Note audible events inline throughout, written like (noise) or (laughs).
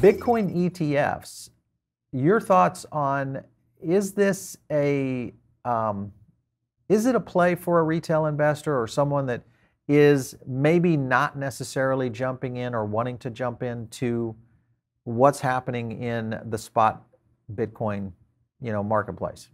Bitcoin ETFs. Your thoughts on is this a um, is it a play for a retail investor or someone that is maybe not necessarily jumping in or wanting to jump into what's happening in the spot Bitcoin, you know, marketplace?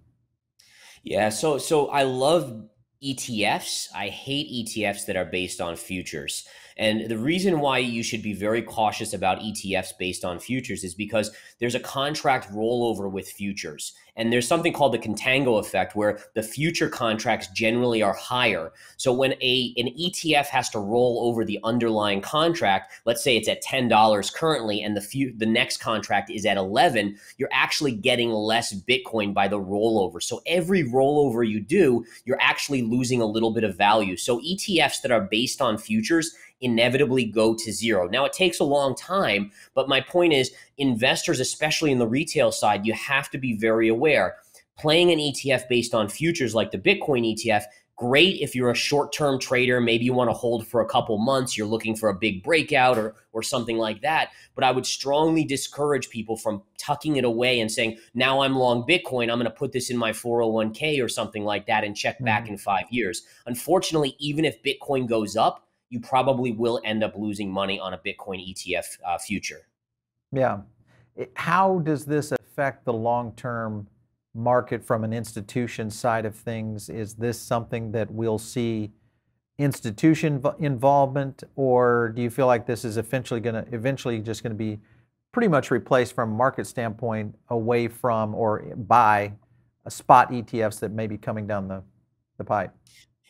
Yeah, so so I love ETFs. I hate ETFs that are based on futures. And the reason why you should be very cautious about ETFs based on futures is because there's a contract rollover with futures. And there's something called the contango effect where the future contracts generally are higher. So when a an ETF has to roll over the underlying contract, let's say it's at $10 currently and the few, the next contract is at 11, you're actually getting less Bitcoin by the rollover. So every rollover you do, you're actually losing a little bit of value. So ETFs that are based on futures inevitably go to zero. Now, it takes a long time, but my point is investors, especially in the retail side, you have to be very aware. Playing an ETF based on futures like the Bitcoin ETF great if you're a short-term trader maybe you want to hold for a couple months you're looking for a big breakout or or something like that but i would strongly discourage people from tucking it away and saying now i'm long bitcoin i'm going to put this in my 401k or something like that and check back mm-hmm. in 5 years unfortunately even if bitcoin goes up you probably will end up losing money on a Bitcoin ETF uh, future. Yeah. How does this affect the long term market from an institution side of things? Is this something that we'll see institution involvement, or do you feel like this is eventually going to eventually just going to be pretty much replaced from a market standpoint away from or by a spot ETFs that may be coming down the, the pipe?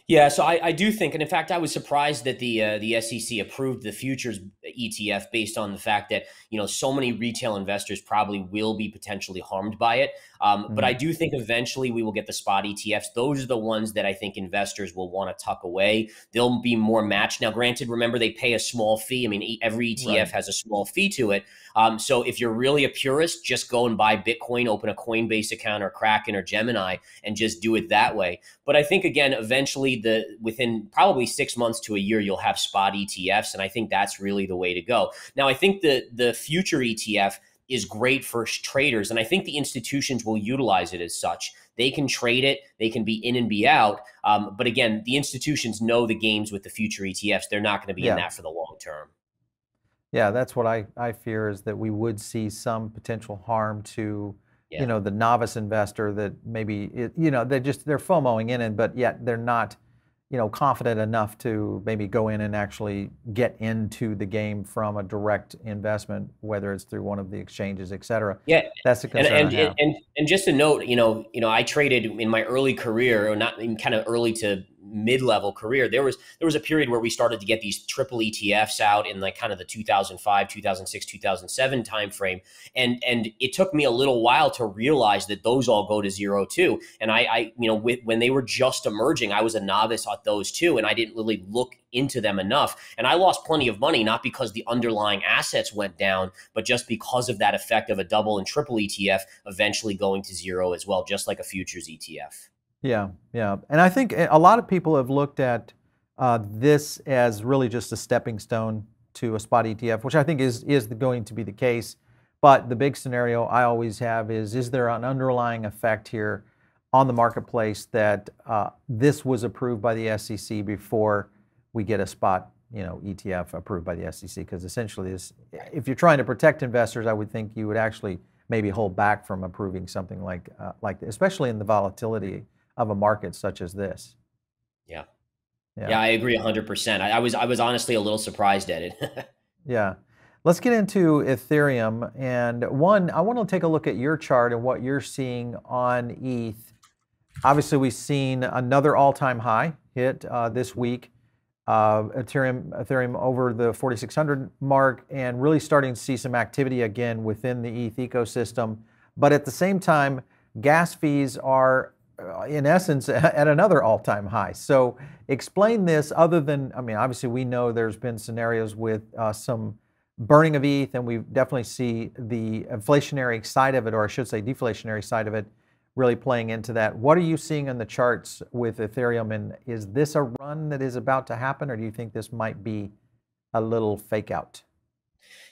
Yeah, so I, I, do think, and in fact, I was surprised that the uh, the SEC approved the futures ETF based on the fact that you know so many retail investors probably will be potentially harmed by it. Um, mm-hmm. But I do think eventually we will get the spot ETFs. Those are the ones that I think investors will want to tuck away. They'll be more matched. Now, granted, remember they pay a small fee. I mean, every ETF right. has a small fee to it. Um, so if you're really a purist, just go and buy Bitcoin, open a Coinbase account or Kraken or Gemini, and just do it that way. But I think again, eventually, the within probably six months to a year, you'll have spot ETFs, and I think that's really the way to go. Now, I think the the future ETF is great for traders. And I think the institutions will utilize it as such. They can trade it, they can be in and be out. Um, but again, the institutions know the games with the future ETFs. They're not going to be yeah. in that for the long term. Yeah, that's what I, I fear is that we would see some potential harm to, yeah. you know, the novice investor that maybe, it, you know, they just, they're FOMOing in it, but yet they're not you know, confident enough to maybe go in and actually get into the game from a direct investment, whether it's through one of the exchanges, et cetera. Yeah, that's a concern. And and, and, and just a note, you know, you know, I traded in my early career, or not in kind of early to mid-level career there was there was a period where we started to get these triple etfs out in like kind of the 2005 2006 2007 timeframe. And and it took me a little while to realize that those all go to zero too. And i i you know with, when they were just emerging i was a novice at those too and i didn't really look into them enough. And i lost plenty of money not because the underlying assets went down but just because of that effect of a double and triple etf eventually going to zero as well just like a futures etf yeah, yeah. And I think a lot of people have looked at uh, this as really just a stepping stone to a spot ETF, which I think is, is going to be the case. But the big scenario I always have is is there an underlying effect here on the marketplace that uh, this was approved by the SEC before we get a spot you know ETF approved by the SEC? Because essentially, this, if you're trying to protect investors, I would think you would actually maybe hold back from approving something like uh, like this, especially in the volatility of a market such as this. Yeah. Yeah, yeah I agree 100%. I, I was I was honestly a little surprised at it. (laughs) yeah. Let's get into Ethereum. And one, I want to take a look at your chart and what you're seeing on ETH. Obviously, we've seen another all-time high hit uh, this week. Uh, Ethereum, Ethereum over the 4,600 mark, and really starting to see some activity again within the ETH ecosystem. But at the same time, gas fees are in essence, (laughs) at another all time high. So, explain this other than, I mean, obviously, we know there's been scenarios with uh, some burning of ETH, and we definitely see the inflationary side of it, or I should say, deflationary side of it, really playing into that. What are you seeing on the charts with Ethereum, and is this a run that is about to happen, or do you think this might be a little fake out?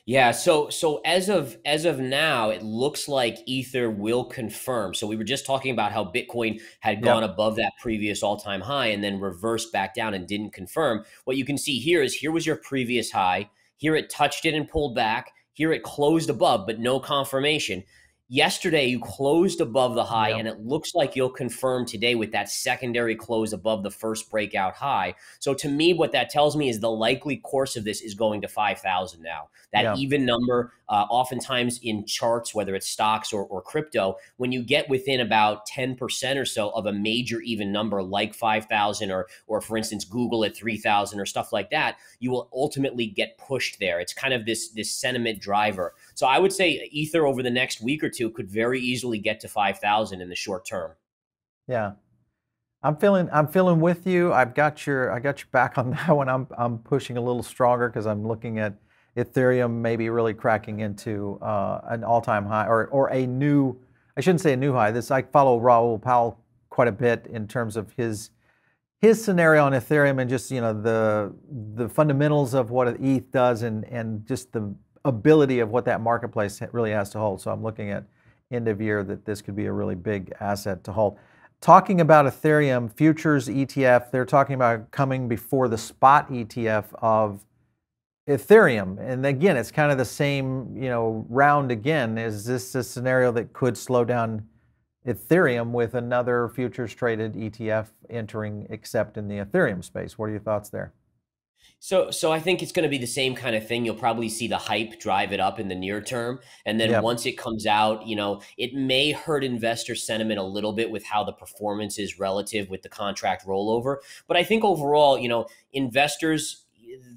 Yeah, so so as of as of now, it looks like Ether will confirm. So we were just talking about how Bitcoin had gone Yep. above that previous all-time high and then reversed back down and didn't confirm. What you can see here is here was your previous high. Here it touched it and pulled back. Here it closed above, but no confirmation. Yesterday, you closed above the high, Yep. and it looks like you'll confirm today with that secondary close above the first breakout high. So, to me, what that tells me is the likely course of this is going to 5,000 now. That Yeah. even number, uh, oftentimes in charts, whether it's stocks or, or crypto, when you get within about 10% or so of a major even number like 5,000 or, or for instance, Google at 3,000 or stuff like that, you will ultimately get pushed there. It's kind of this, this sentiment driver. So I would say Ether over the next week or two could very easily get to 5,000 in the short term. Yeah. I'm feeling I'm feeling with you. I've got your I got your back on (laughs) that one. I'm I'm pushing a little stronger because I'm looking at Ethereum maybe really cracking into uh, an all-time high or or a new I shouldn't say a new high. This I follow Raoul Pal quite a bit in terms of his his scenario on Ethereum and just you know the the fundamentals of what ETH does and and just the ability of what that marketplace really has to hold. So I'm looking at end of year that this could be a really big asset to hold. Talking about Ethereum futures ETF, they're talking about coming before the spot ETF of Ethereum. And again, it's kind of the same, you know, round again. Is this a scenario that could slow down Ethereum with another futures traded ETF entering except in the Ethereum space? What are your thoughts there? So, so I think it's going to be the same kind of thing. You'll probably see the hype drive it up in the near term, and then Yep. once it comes out, you know, it may hurt investor sentiment a little bit with how the performance is relative with the contract rollover. But I think overall, you know, investors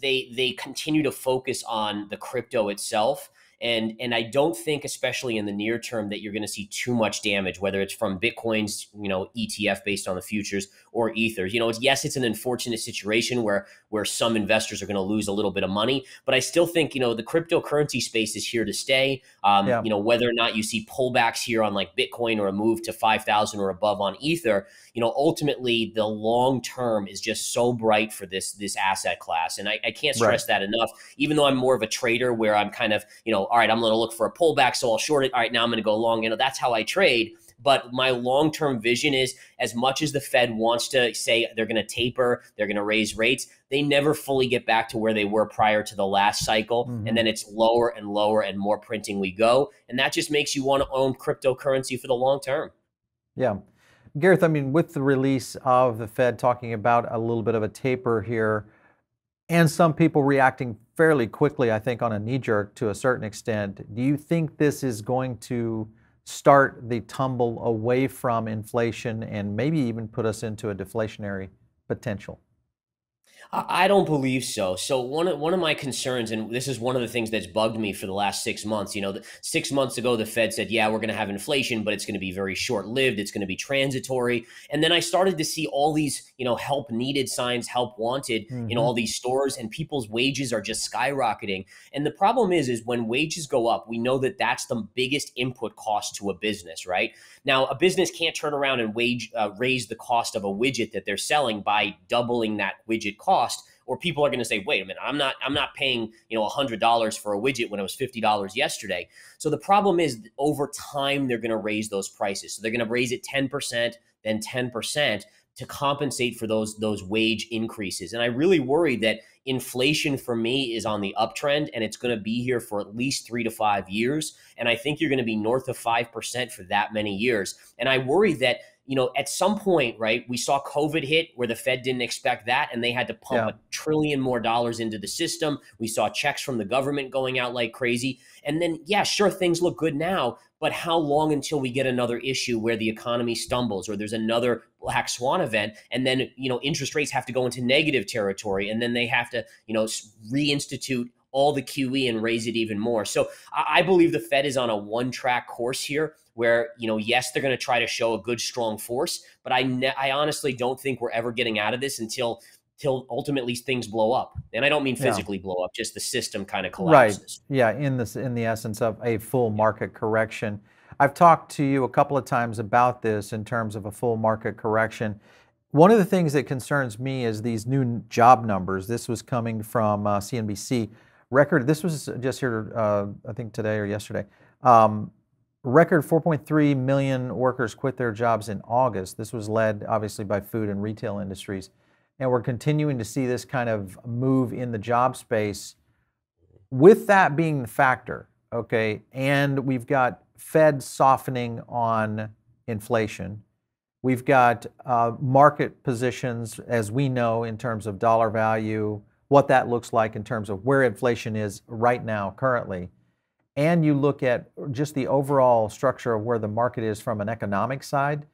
they they continue to focus on the crypto itself. And, and I don't think, especially in the near term, that you're going to see too much damage, whether it's from Bitcoin's, you know, ETF based on the futures or Ether. You know, it's, yes, it's an unfortunate situation where where some investors are going to lose a little bit of money. But I still think, you know, the cryptocurrency space is here to stay. Um, Yeah. You know, whether or not you see pullbacks here on like Bitcoin or a move to 5,000 or above on Ether, you know, ultimately the long term is just so bright for this this asset class. And I, I can't Right. stress that enough. Even though I'm more of a trader where I'm kind of, you know, all right, I'm going to look for a pullback, so I'll short it. All right, now I'm going to go long. You know, that's how I trade. But my long term vision is as much as the Fed wants to say they're going to taper, they're going to raise rates, they never fully get back to where they were prior to the last cycle. Mhm. And then it's lower and lower and more printing we go. And that just makes you want to own cryptocurrency for the long term. Yeah. Gareth, I mean, with the release of the Fed talking about a little bit of a taper here, and some people reacting fairly quickly, I think, on a knee jerk to a certain extent, do you think this is going to start the tumble away from inflation and maybe even put us into a deflationary potential? I don't believe so. So one of one of my concerns, and this is one of the things that's bugged me for the last six months. You know, six months ago, the Fed said, "Yeah, we're going to have inflation, but it's going to be very short lived. It's going to be transitory." And then I started to see all these, you know, help needed signs, help wanted in Mhm. all these stores, and people's wages are just skyrocketing. And the problem is, is when wages go up, we know that that's the biggest input cost to a business, right? Now, a business can't turn around and wage uh, raise the cost of a widget that they're selling by doubling that widget cost. Cost or people are going to say, "Wait a minute, I'm not I'm not paying you know hundred dollars for a widget when it was fifty dollars yesterday." So the problem is, over time, they're going to raise those prices. So they're going to raise it ten percent, then ten percent to compensate for those those wage increases. And I really worry that inflation for me is on the uptrend and it's going to be here for at least 3 to 5 years and I think you're going to be north of 5% for that many years. And I worry that you know, at some point, right, we saw COVID hit where the Fed didn't expect that and they had to pump Yeah. a trillion more dollars into the system. We saw checks from the government going out like crazy. And then, yeah, sure, things look good now, but how long until we get another issue where the economy stumbles or there's another black swan event and then, you know, interest rates have to go into negative territory and then they have to, you know, reinstitute all the QE and raise it even more. So I I believe the Fed is on a one track course here where, you know, yes, they're going to try to show a good, strong force, but I, ne- I honestly don't think we're ever getting out of this until till ultimately things blow up. And I don't mean Yeah. physically blow up, just the system kind of collapses Right. Yeah, in this in the essence of a full market correction. I've talked to you a couple of times about this in terms of a full market correction. One of the things that concerns me is these new job numbers. This was coming from uh, CNBC. record. This was just here, uh, I think today or yesterday. Um, record 4.3 million workers quit their jobs in August. This was led obviously by food and retail industries, and we're continuing to see this kind of move in the job space. With that being the factor, okay, and we've got Fed softening on inflation. We've got uh, market positions, as we know, in terms of dollar value, what that looks like in terms of where inflation is right now, currently. And you look at just the overall structure of where the market is from an economic side.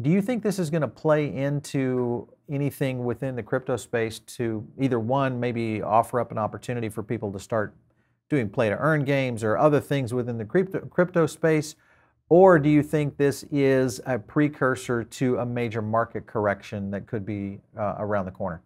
Do you think this is going to play into anything within the crypto space to either one, maybe offer up an opportunity for people to start doing play to earn games or other things within the crypto, crypto space? Or do you think this is a precursor to a major market correction that could be uh, around the corner?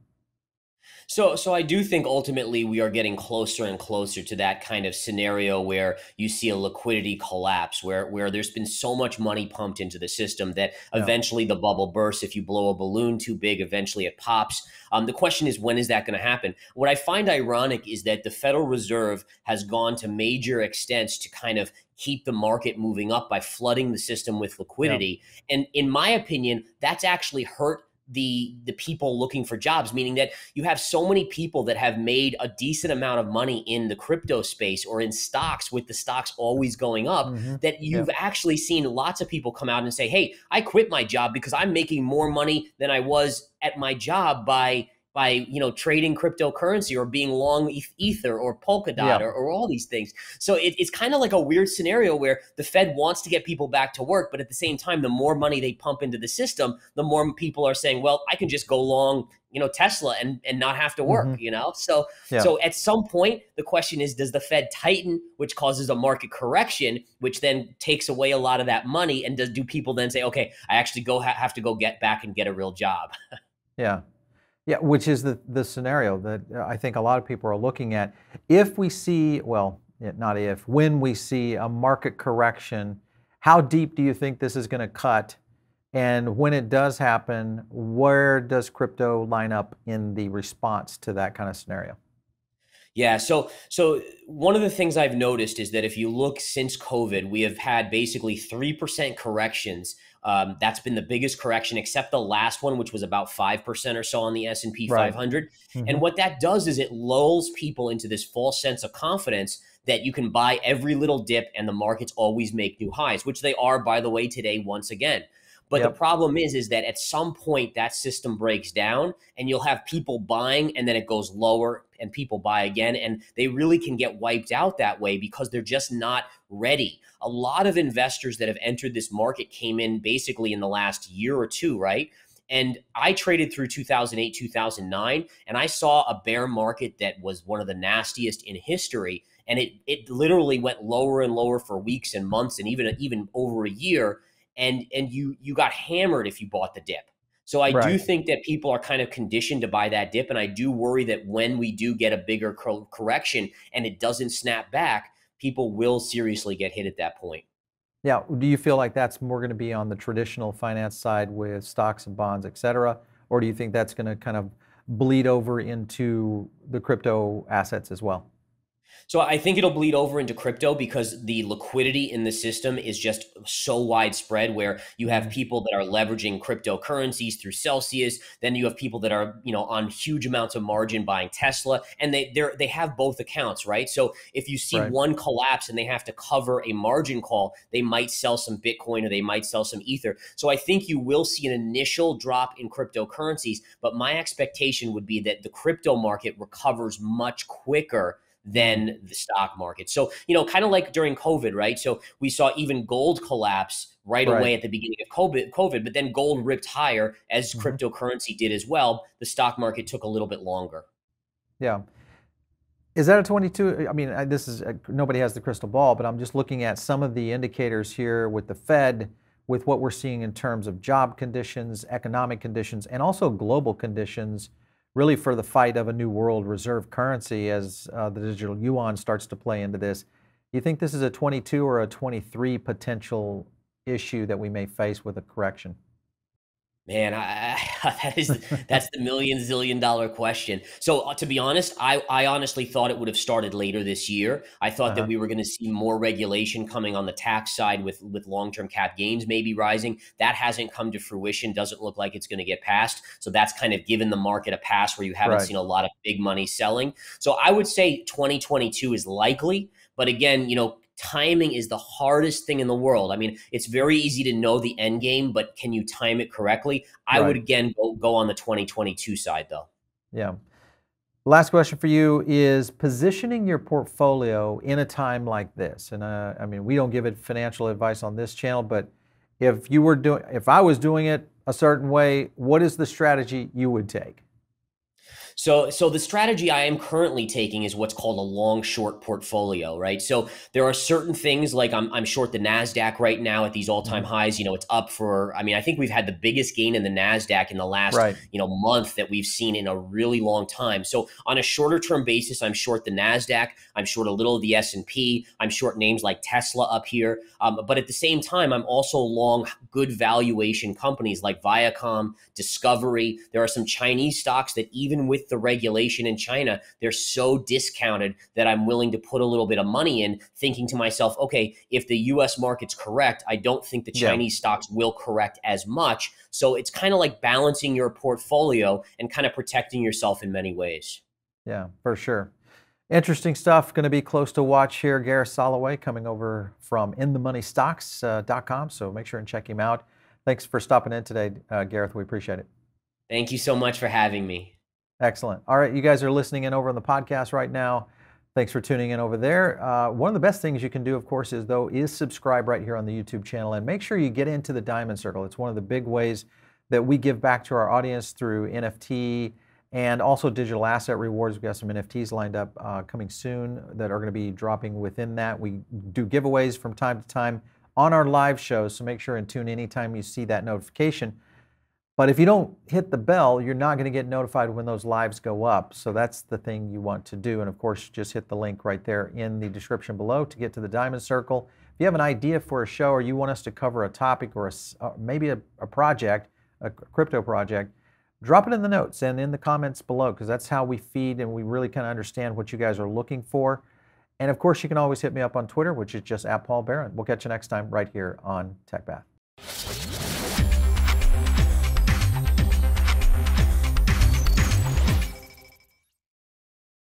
So, so I do think ultimately we are getting closer and closer to that kind of scenario where you see a liquidity collapse, where where there's been so much money pumped into the system that yeah. eventually the bubble bursts. If you blow a balloon too big, eventually it pops. Um, the question is, when is that going to happen? What I find ironic is that the Federal Reserve has gone to major extents to kind of keep the market moving up by flooding the system with liquidity. Yeah. And in my opinion, that's actually hurt the the people looking for jobs meaning that you have so many people that have made a decent amount of money in the crypto space or in stocks with the stocks always going up mm-hmm. that you've actually seen lots of people come out and say hey I quit my job because I'm making more money than I was at my job by by you know trading cryptocurrency or being long ether or polkadot yeah. or, or, all these things so it, it's kind of like a weird scenario where the fed wants to get people back to work but at the same time the more money they pump into the system the more people are saying well i can just go long you know tesla and and not have to work mm-hmm. you know so yeah. so at some point the question is does the fed tighten which causes a market correction which then takes away a lot of that money and does do people then say okay i actually go ha- have to go get back and get a real job (laughs) yeah yeah, which is the, the scenario that uh, I think a lot of people are looking at. If we see, well, not if, when we see a market correction, how deep do you think this is going to cut? And when it does happen, where does crypto line up in the response to that kind of scenario? Yeah, so so one of the things I've noticed is that if you look since COVID, we have had basically 3% corrections um, that's been the biggest correction, except the last one, which was about five percent or so on the S and P 500. Mm-hmm. And what that does is it lulls people into this false sense of confidence that you can buy every little dip and the markets always make new highs, which they are, by the way, today once again. But yep. the problem is, is that at some point that system breaks down, and you'll have people buying, and then it goes lower, and people buy again, and they really can get wiped out that way because they're just not ready. A lot of investors that have entered this market came in basically in the last year or two, right? And I traded through 2008, 2009, and I saw a bear market that was one of the nastiest in history. And it it literally went lower and lower for weeks and months, and even even over a year and and you you got hammered if you bought the dip. So I right. do think that people are kind of conditioned to buy that dip, and I do worry that when we do get a bigger cor- correction and it doesn't snap back, people will seriously get hit at that point. Yeah. Do you feel like that's more going to be on the traditional finance side with stocks and bonds, et cetera, or do you think that's going to kind of bleed over into the crypto assets as well? So I think it'll bleed over into crypto because the liquidity in the system is just so widespread where you have mm-hmm. people that are leveraging cryptocurrencies through Celsius, then you have people that are, you know, on huge amounts of margin buying Tesla and they they they have both accounts, right? So if you see right. one collapse and they have to cover a margin call, they might sell some Bitcoin or they might sell some Ether. So I think you will see an initial drop in cryptocurrencies, but my expectation would be that the crypto market recovers much quicker than the stock market. So, you know, kind of like during COVID, right? So we saw even gold collapse right, right, away at the beginning of COVID, COVID, but then gold ripped higher as mm-hmm. cryptocurrency did as well. The stock market took a little bit longer. Yeah. Is that a 22? I mean, this is nobody has the crystal ball, but I'm just looking at some of the indicators here with the Fed, with what we're seeing in terms of job conditions, economic conditions, and also global conditions really for the fight of a new world reserve currency as uh, the digital yuan starts to play into this. Do you think this is a 22 or a 23 potential issue that we may face with a correction? Man, I, (laughs) that is that's the million zillion dollar question. So uh, to be honest, I, I honestly thought it would have started later this year. I thought uh-huh. that we were going to see more regulation coming on the tax side with with long term cap gains maybe rising. That hasn't come to fruition. Doesn't look like it's going to get passed. So that's kind of given the market a pass where you haven't right. seen a lot of big money selling. So I would say 2022 is likely. But again, you know, timing is the hardest thing in the world. I mean, it's very easy to know the end game, but can you time it correctly? I right. would again go, go on the 2022 side though. Yeah. Last question for you is positioning your portfolio in a time like this. And uh, I mean, we don't give it financial advice on this channel, but if you were doing, if I was doing it a certain way, what is the strategy you would take? So, so the strategy I am currently taking is what's called a long short portfolio, right? So there are certain things like I'm, I'm short the Nasdaq right now at these all time mm-hmm. highs. You know, it's up for. I mean, I think we've had the biggest gain in the Nasdaq in the last right. you know month that we've seen in a really long time. So on a shorter term basis, I'm short the Nasdaq. I'm short a little of the S and P. I'm short names like Tesla up here. Um, but at the same time, I'm also long good valuation companies like Viacom, Discovery. There are some Chinese stocks that even with the regulation in China, they're so discounted that I'm willing to put a little bit of money in, thinking to myself, okay, if the US market's correct, I don't think the Chinese yeah. stocks will correct as much. So it's kind of like balancing your portfolio and kind of protecting yourself in many ways. Yeah, for sure. Interesting stuff. Going to be close to watch here. Gareth Soloway coming over from inthemoneystocks.com. Uh, so make sure and check him out. Thanks for stopping in today, uh, Gareth. We appreciate it. Thank you so much for having me. Excellent. All right, you guys are listening in over on the podcast right now. Thanks for tuning in over there. Uh, one of the best things you can do, of course, is though is subscribe right here on the YouTube channel and make sure you get into the Diamond Circle. It's one of the big ways that we give back to our audience through NFT and also digital asset rewards. We've got some NFTs lined up uh, coming soon that are going to be dropping within that. We do giveaways from time to time on our live shows, so make sure and tune anytime you see that notification. But if you don't hit the bell, you're not going to get notified when those lives go up. So that's the thing you want to do. And of course, just hit the link right there in the description below to get to the Diamond Circle. If you have an idea for a show or you want us to cover a topic or a, uh, maybe a, a project, a crypto project, drop it in the notes and in the comments below because that's how we feed and we really kind of understand what you guys are looking for. And of course, you can always hit me up on Twitter, which is just at Paul Barron. We'll catch you next time right here on TechBath.